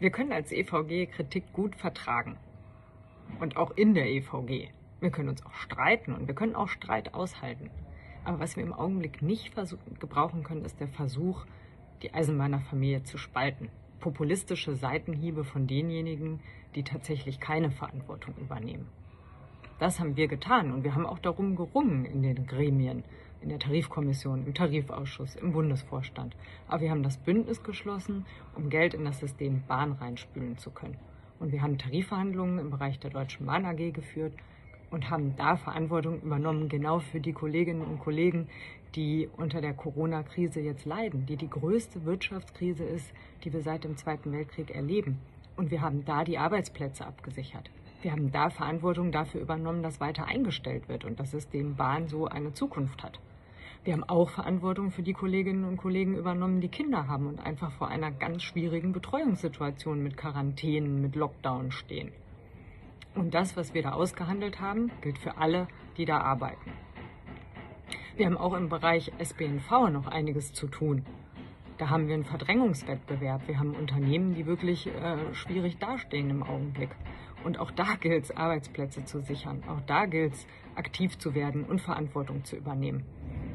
Wir können als EVG Kritik gut vertragen. Und auch in der EVG. Wir können uns auch streiten und wir können auch Streit aushalten. Aber was wir im Augenblick nicht gebrauchen können, ist der Versuch, die Eisenbahnerfamilie zu spalten. Populistische Seitenhiebe von denjenigen, die tatsächlich keine Verantwortung übernehmen. Das haben wir getan und wir haben auch darum gerungen in den Gremien, in der Tarifkommission, im Tarifausschuss, im Bundesvorstand. Aber wir haben das Bündnis geschlossen, um Geld in das System Bahn reinspülen zu können. Und wir haben Tarifverhandlungen im Bereich der Deutschen Bahn AG geführt und haben da Verantwortung übernommen, genau für die Kolleginnen und Kollegen, die unter der Corona-Krise jetzt leiden, die die größte Wirtschaftskrise ist, die wir seit dem Zweiten Weltkrieg erleben. Und wir haben da die Arbeitsplätze abgesichert. Wir haben da Verantwortung dafür übernommen, dass weiter eingestellt wird und dass es dem Bahn so eine Zukunft hat. Wir haben auch Verantwortung für die Kolleginnen und Kollegen übernommen, die Kinder haben und einfach vor einer ganz schwierigen Betreuungssituation mit Quarantänen, mit Lockdown stehen. Und das, was wir da ausgehandelt haben, gilt für alle, die da arbeiten. Wir haben auch im Bereich SBNV noch einiges zu tun. Da haben wir einen Verdrängungswettbewerb. Wir haben Unternehmen, die wirklich äh, schwierig dastehen im Augenblick. Und auch da gilt es, Arbeitsplätze zu sichern. Auch da gilt es, aktiv zu werden und Verantwortung zu übernehmen.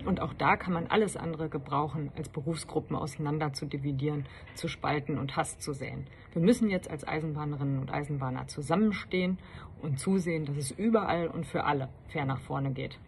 Und auch da kann man alles andere gebrauchen, als Berufsgruppen auseinander zu dividieren, zu spalten und Hass zu säen. Wir müssen jetzt als Eisenbahnerinnen und Eisenbahner zusammenstehen und zusehen, dass es überall und für alle fair nach vorne geht.